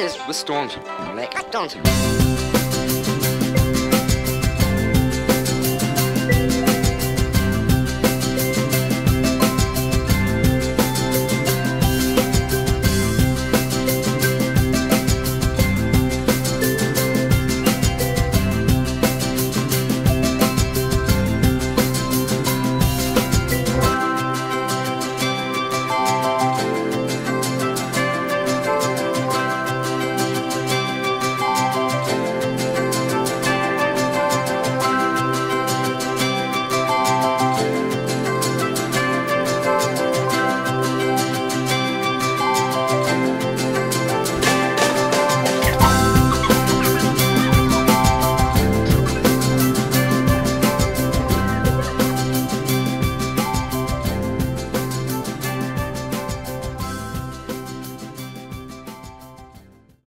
clashes with storms, like.